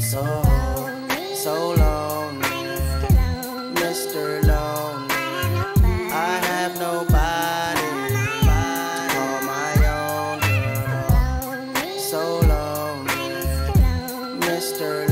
I'm so, so lonely, Mr. Lonely. I have nobody to call my own girl. So lonely, Mr. Lonely.